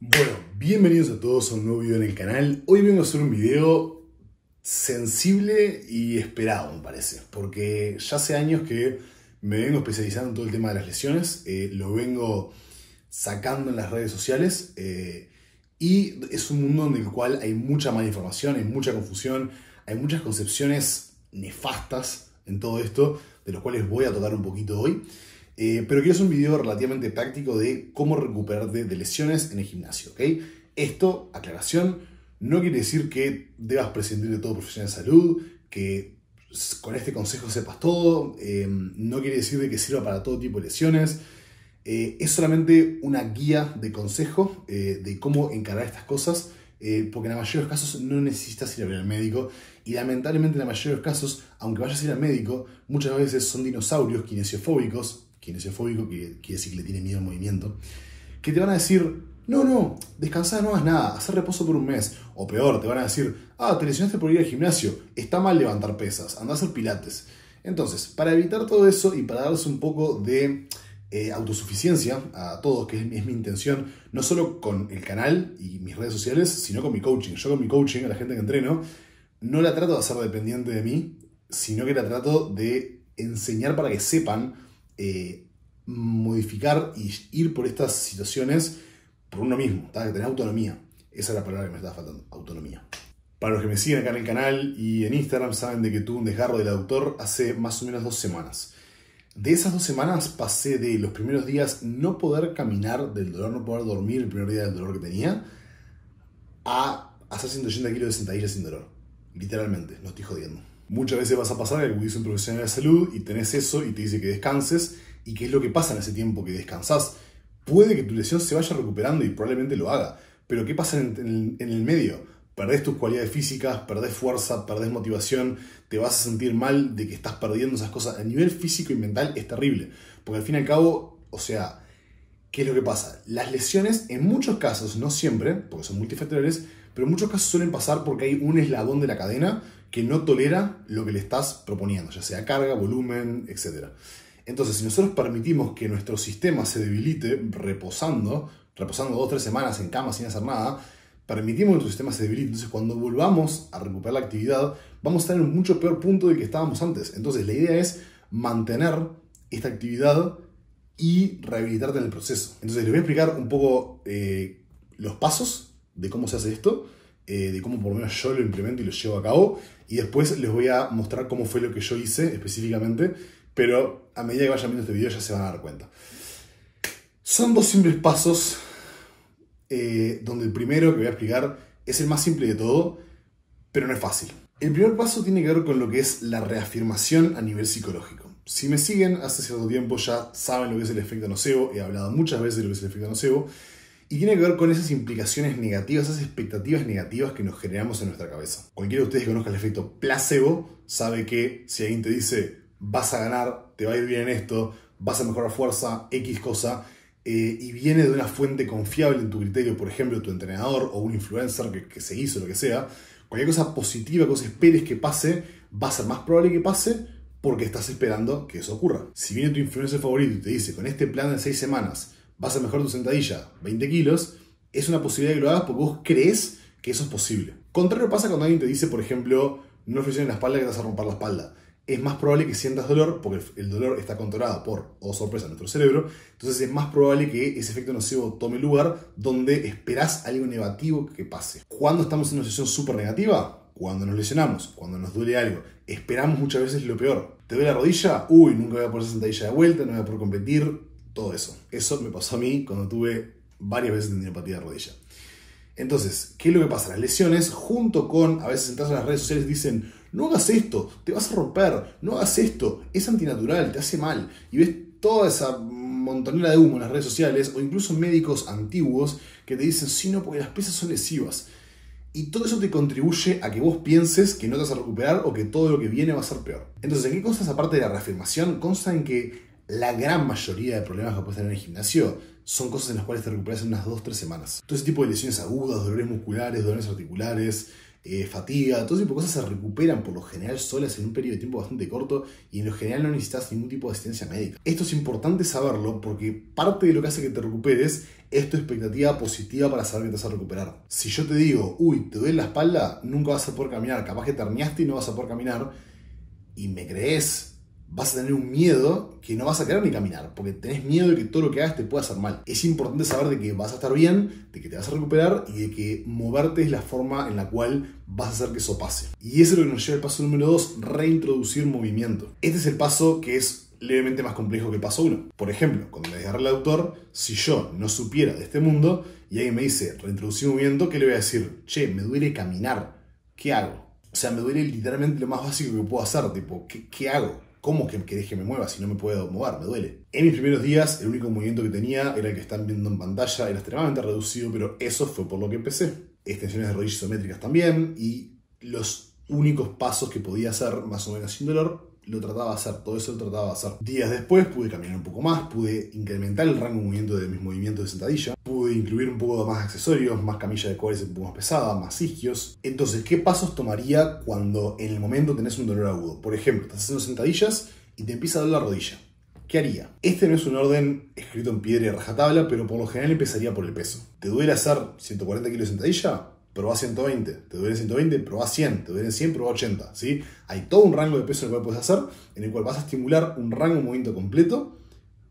Bueno, bienvenidos a todos a un nuevo video en el canal. Hoy vengo a hacer un video sensible y esperado, me parece, porque ya hace años que me vengo especializando en todo el tema de las lesiones, eh, lo vengo sacando en las redes sociales eh, y es un mundo en el cual hay mucha mala información, hay mucha confusión, hay muchas concepciones nefastas en todo esto, de los cuales voy a tocar un poquito hoy. Eh, pero quiero hacer un video relativamente práctico de cómo recuperarte de lesiones en el gimnasio, ¿ok? Esto, aclaración, no quiere decir que debas prescindir de todo profesional de salud, que con este consejo sepas todo, eh, no quiere decir que sirva para todo tipo de lesiones, eh, es solamente una guía de consejo de cómo encarar estas cosas, porque en la mayoría de los casos no necesitas ir a ver al médico y lamentablemente en la mayoría de los casos, aunque vayas a ir al médico, muchas veces son dinosaurios kinesiofóbicos, kinesiofóbico, que quiere decir que le tiene miedo al movimiento, que te van a decir, no, no, descansar no hagas nada, hacer reposo por un mes. O peor, te van a decir, ah, te lesionaste por ir al gimnasio, está mal levantar pesas, anda a hacer pilates. Entonces, para evitar todo eso y para darles un poco de eh, autosuficiencia a todos, que es, mi intención, no solo con el canal y mis redes sociales, sino con mi coaching. Yo con mi coaching, a la gente que entreno, no la trato de hacer dependiente de mí, sino que la trato de enseñar para que sepan eh, modificar y ir por estas situaciones por uno mismo, que tener autonomía. Esa es la palabra que me estaba faltando, autonomía. Para los que me siguen acá en el canal y en Instagram saben de que tuve un desgarro del autor hace más o menos dos semanas. De esas dos semanas pasé de los primeros días no poder caminar del dolor, no poder dormir el primer día del dolor que tenía, a hacer 180 kilos de sentadillas sin dolor. Literalmente, no estoy jodiendo. Muchas veces vas a pasar a un profesional de salud y tenés eso y te dice que descanses. ¿Y qué es lo que pasa en ese tiempo que descansas? Puede que tu lesión se vaya recuperando y probablemente lo haga. Pero ¿qué pasa en, el medio? Perdés tus cualidades físicas, perdés fuerza, perdés motivación, te vas a sentir mal de que estás perdiendo esas cosas. A nivel físico y mental es terrible. Porque al fin y al cabo, o sea, ¿qué es lo que pasa? Las lesiones, en muchos casos, no siempre, porque son multifactoriales, pero en muchos casos suelen pasar porque hay un eslabón de la cadena que no tolera lo que le estás proponiendo, ya sea carga, volumen, etc. Entonces, si nosotros permitimos que nuestro sistema se debilite reposando, reposando dos o tres semanas en cama sin hacer nada, permitimos que nuestro sistema se debilite. Entonces, cuando volvamos a recuperar la actividad, vamos a estar en un mucho peor punto del que estábamos antes. Entonces, la idea es mantener esta actividad y rehabilitarte en el proceso. Entonces, les voy a explicar un poco eh, los pasos de cómo se hace esto eh, de cómo por lo menos yo lo implemento y lo llevo a cabo. Y después les voy a mostrar cómo fue lo que yo hice específicamente. Pero a medida que vayan viendo este video ya se van a dar cuenta. Son dos simples pasos eh, donde el primero que voy a explicar es el más simple de todo, pero no es fácil. El primer paso tiene que ver con lo que es la reafirmación a nivel psicológico. Si me siguen hace cierto tiempo ya saben lo que es el efecto nocebo, he hablado muchas veces de lo que es el efecto nocebo, y tiene que ver con esas implicaciones negativas, esas expectativas negativas que nos generamos en nuestra cabeza. Cualquiera de ustedes que conozca el efecto placebo sabe que si alguien te dice vas a ganar, te va a ir bien en esto, vas a mejorar fuerza, X cosa, eh, y viene de una fuente confiable en tu criterio, por ejemplo, tu entrenador o un influencer que, se hizo, lo que sea, cualquier cosa positiva que vos esperes que pase, va a ser más probable que pase porque estás esperando que eso ocurra. Si viene tu influencer favorito y te dice, con este plan de 6 semanas, vas a mejorar tu sentadilla 20 kilos, es una posibilidad que lo hagas porque vos crees que eso es posible. Contrario pasa cuando alguien te dice, por ejemplo, no flexiones la espalda que te vas a romper la espalda. Es más probable que sientas dolor porque el dolor está controlado por, o oh sorpresa, nuestro cerebro. Entonces es más probable que ese efecto nocivo tome lugar donde esperás algo negativo que pase. Cuando estamos en una situación súper negativa, cuando nos lesionamos, cuando nos duele algo, esperamos muchas veces lo peor. ¿Te duele la rodilla? Uy, nunca voy a poner esa sentadilla de vuelta, no voy a poder competir, todo eso. Eso me pasó a mí cuando tuve varias veces tendinopatía de rodilla. Entonces, ¿qué es lo que pasa? Las lesiones, junto con, a veces entras a las redes sociales, dicen, no hagas esto, te vas a romper, no hagas esto, es antinatural, te hace mal. Y ves toda esa montonera de humo en las redes sociales, o incluso médicos antiguos que te dicen, sí, no, porque las pesas son lesivas. Y todo eso te contribuye a que vos pienses que no te vas a recuperar o que todo lo que viene va a ser peor. Entonces, ¿en qué cosas aparte de la reafirmación? Consta en que la gran mayoría de problemas que puedes tener en el gimnasio son cosas en las cuales te recuperas en unas 2-3 semanas. Todo ese tipo de lesiones agudas, dolores musculares, dolores articulares, eh, fatiga, todo tipo de cosas se recuperan por lo general solas en un periodo de tiempo bastante corto y en lo general no necesitas ningún tipo de asistencia médica. Esto es importante saberlo porque parte de lo que hace que te recuperes es tu expectativa positiva para saber que te vas a recuperar. Si yo te digo, uy, te duele la espalda, nunca vas a poder caminar, capaz que te y no vas a poder caminar, y me crees, vas a tener un miedo que no vas a querer ni caminar, porque tenés miedo de que todo lo que hagas te pueda hacer mal. Es importante saber de que vas a estar bien, de que te vas a recuperar y de que moverte es la forma en la cual vas a hacer que eso pase. Y eso es lo que nos lleva al paso número 2, reintroducir movimiento. Este es el paso que es levemente más complejo que el paso 1. Por ejemplo, cuando le desgarré al autor, si yo no supiera de este mundo y alguien me dice reintroducir movimiento, ¿qué le voy a decir? Che, me duele caminar. ¿Qué hago? O sea, me duele literalmente lo más básico que puedo hacer, tipo, ¿qué, qué hago? ¿Cómo que querés que me mueva si no me puedo mover? Me duele. En mis primeros días, el único movimiento que tenía era el que están viendo en pantalla, era extremadamente reducido, pero eso fue por lo que empecé. Extensiones de rodillas isométricas también, y los únicos pasos que podía hacer más o menos sin dolor lo trataba de hacer, todo eso lo trataba de hacer. Días después pude caminar un poco más, pude incrementar el rango de movimiento de mis movimientos de sentadilla, pude incluir un poco más accesorios, más camilla de cuádriceps un poco más pesada, más isquios. Entonces, ¿qué pasos tomaría cuando en el momento tenés un dolor agudo? Por ejemplo, estás haciendo sentadillas y te empieza a doler la rodilla. ¿Qué haría? Este no es un orden escrito en piedra y rajatabla, pero por lo general empezaría por el peso. ¿Te duele hacer 140 kilos de sentadilla? Probá 120, te duele 120, probá 100, te duele 100, probá 80, ¿sí? Hay todo un rango de peso en el cual puedes hacer, en el cual vas a estimular un rango de movimiento completo,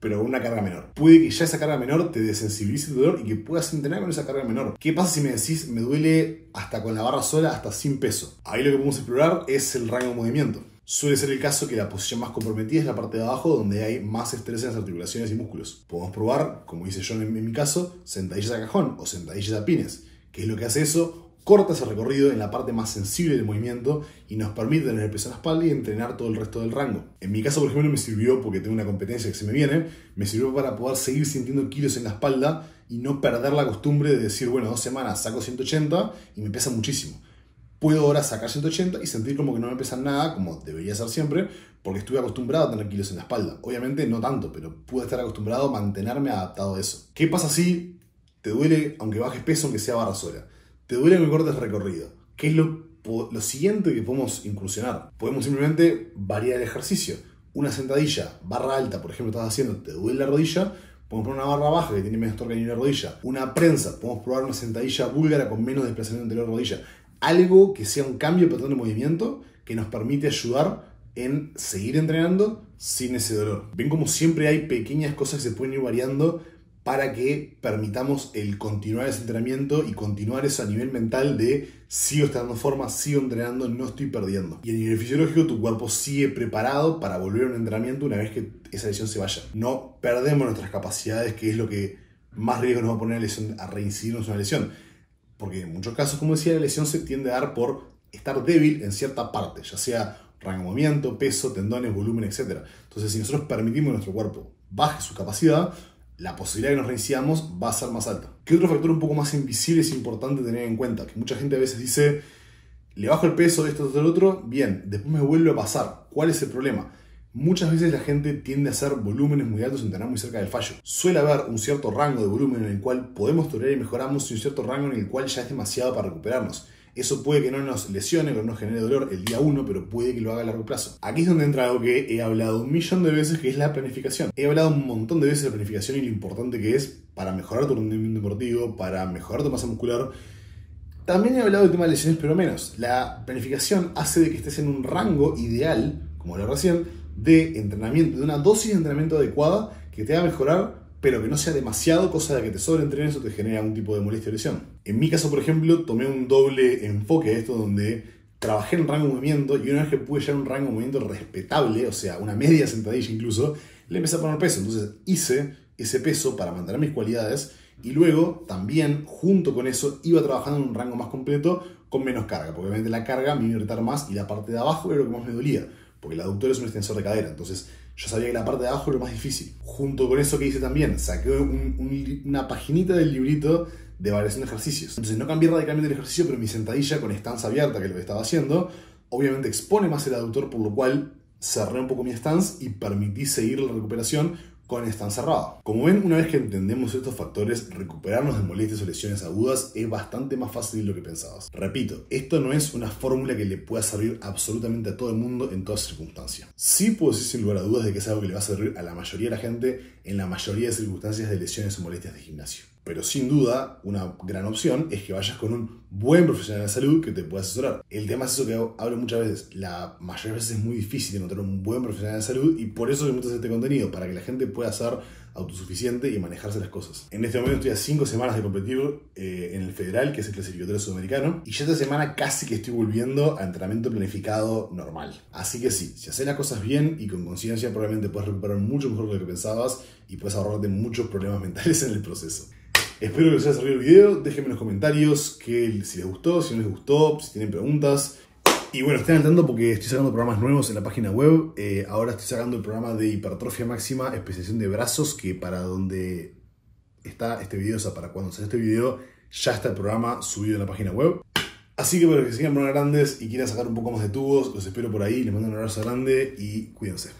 pero con una carga menor. Puede que ya esa carga menor te desensibilice el dolor y que puedas entrenar con esa carga menor. ¿Qué pasa si me decís, me duele hasta con la barra sola, hasta sin peso? Ahí lo que podemos explorar es el rango de movimiento. Suele ser el caso que la posición más comprometida es la parte de abajo donde hay más estrés en las articulaciones y músculos. Podemos probar, como hice yo en, mi caso, sentadillas a cajón o sentadillas a pines. ¿Qué es lo que hace eso? Corta ese recorrido en la parte más sensible del movimiento y nos permite tener peso en la espalda y entrenar todo el resto del rango. En mi caso, por ejemplo, me sirvió, porque tengo una competencia que se me viene, me sirvió para poder seguir sintiendo kilos en la espalda y no perder la costumbre de decir, bueno, dos semanas saco 180 y me pesa muchísimo. Puedo ahora sacar 180 y sentir como que no me pesa nada, como debería ser siempre, porque estuve acostumbrado a tener kilos en la espalda. Obviamente no tanto, pero pude estar acostumbrado a mantenerme adaptado a eso. ¿Qué pasa si te duele, aunque bajes peso, aunque sea barra sola. Te duele que cortes recorrido. ¿Qué es lo, lo siguiente que podemos incursionar? Podemos simplemente variar el ejercicio. Una sentadilla, barra alta, por ejemplo, estás haciendo, te duele la rodilla, podemos probar una barra baja que tiene menos torque en la rodilla. Una prensa, podemos probar una sentadilla búlgara con menos desplazamiento anterior de rodilla. Algo que sea un cambio de patrón de movimiento que nos permite ayudar en seguir entrenando sin ese dolor. Ven como siempre hay pequeñas cosas que se pueden ir variando para que permitamos el continuar ese entrenamiento y continuar eso a nivel mental de sigo estando en forma, sigo entrenando, no estoy perdiendo. Y a nivel fisiológico tu cuerpo sigue preparado para volver a un entrenamiento una vez que esa lesión se vaya. No perdemos nuestras capacidades, que es lo que más riesgo nos va a poner a, lesión, a reincidirnos en una lesión. Porque en muchos casos, como decía, la lesión se tiende a dar por estar débil en cierta parte, ya sea rango de movimiento, peso, tendones, volumen, etc. Entonces, si nosotros permitimos que nuestro cuerpo baje su capacidad, la posibilidad de que nos reiniciamos va a ser más alta. ¿Qué otro factor un poco más invisible es importante tener en cuenta? Que mucha gente a veces dice, le bajo el peso de esto, de otro, bien, después me vuelve a pasar. ¿Cuál es el problema? Muchas veces la gente tiende a hacer volúmenes muy altos sin tener muy cerca del fallo. Suele haber un cierto rango de volumen en el cual podemos tolerar y mejoramos y un cierto rango en el cual ya es demasiado para recuperarnos. Eso puede que no nos lesione, que no nos genere dolor el día 1, pero puede que lo haga a largo plazo. Aquí es donde entra algo que he hablado un millón de veces, que es la planificación. He hablado un montón de veces de la planificación y lo importante que es para mejorar tu rendimiento deportivo, para mejorar tu masa muscular. También he hablado del tema de lesiones, pero menos. La planificación hace de que estés en un rango ideal, como lo recién, de entrenamiento, de una dosis de entrenamiento adecuada que te haga mejorar pero que no sea demasiado, cosa de que te sobreentrenes o te genere algún tipo de molestia o lesión. En mi caso, por ejemplo, tomé un doble enfoque a esto donde trabajé en rango de movimiento y una vez que pude llegar a un rango de movimiento respetable, o sea, una media sentadilla incluso, le empecé a poner peso. Entonces hice ese peso para mantener mis cualidades y luego también, junto con eso, iba trabajando en un rango más completo con menos carga, porque obviamente la carga me iba a irritar más y la parte de abajo era lo que más me dolía, porque el aductor es un extensor de cadera. Entonces yo sabía que la parte de abajo era lo más difícil. Junto con eso que hice también, saqué una paginita del librito de variación de ejercicios. Entonces no cambié radicalmente el ejercicio, pero mi sentadilla con stance abierta, que es lo que estaba haciendo, obviamente expone más el aductor, por lo cual cerré un poco mi stance y permití seguir la recuperación con esta cerrado. Como ven, una vez que entendemos estos factores, recuperarnos de molestias o lesiones agudas es bastante más fácil de lo que pensabas. Repito, esto no es una fórmula que le pueda servir absolutamente a todo el mundo en todas circunstancias. Sí puedo decir sin lugar a dudas de que es algo que le va a servir a la mayoría de la gente en la mayoría de circunstancias de lesiones o molestias de gimnasio. Pero sin duda, una gran opción es que vayas con un buen profesional de salud que te pueda asesorar. El tema es eso que hablo muchas veces. La mayoría de veces es muy difícil encontrar un buen profesional de salud y por eso me meto este contenido, para que la gente pueda ser autosuficiente y manejarse las cosas. En este momento estoy a 5 semanas de competir eh, en el federal, que es el clasificatorio sudamericano, y ya esta semana casi que estoy volviendo a entrenamiento planificado normal. Así que sí, si haces las cosas bien y con conciencia, probablemente puedes recuperar mucho mejor de lo que pensabas y puedes ahorrarte muchos problemas mentales en el proceso. Espero que les haya servido el video. Déjenme en los comentarios que, si les gustó, si no les gustó, si tienen preguntas. Y bueno, estén al tanto porque estoy sacando programas nuevos en la página web. Eh, ahora estoy sacando el programa de hipertrofia máxima, especialización de brazos, que para donde está este video, o sea, para cuando sale este video, ya está el programa subido en la página web. Así que para que sigan por grandes y quieran sacar un poco más de tubos, los espero por ahí. Les mando un abrazo grande y cuídense.